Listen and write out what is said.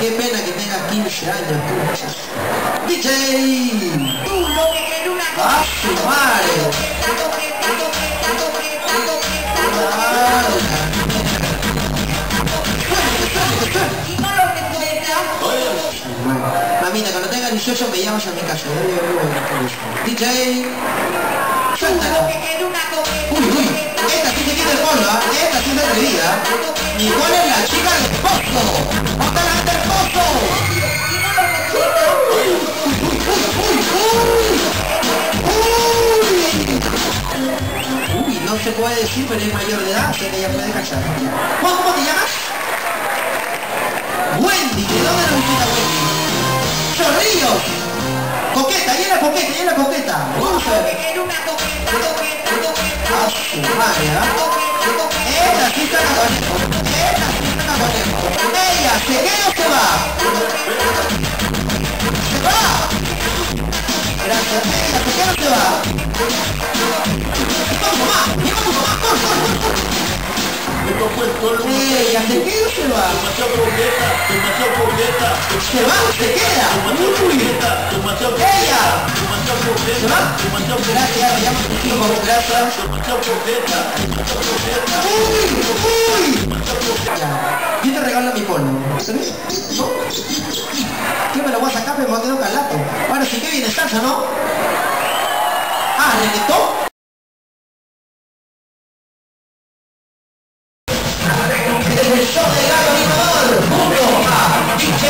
¡Qué pena que tenga 15 años! ¡DJ! ¡Tú lo que ¡Ah, su madre! Mamita, cuando tenga 18 me llamas a mi casa. DJ... es atrevida. Nicole es la chica del pozo. ¡Ojalá del pozo! Y. ¡Uy, no se puede decir, pero es mayor de edad, así que ella puede callar. ¿Cómo, cómo te llamas? Wendy, ¿de dónde nos visita Wendy? Chorrillos. Coqueta, y la coqueta, y la coqueta. Vamos a ver. una coqueta, coqueta, coqueta. A su madre, ¿ah? ¿Se va? ¿se queda yo te regalo mi polvo. Yo me lo voy a sacar, pero me calato. Ahora sí que viene salsa, ¿no? Ah, reggaetón. Desde el show de Gato Animador, junto a DJ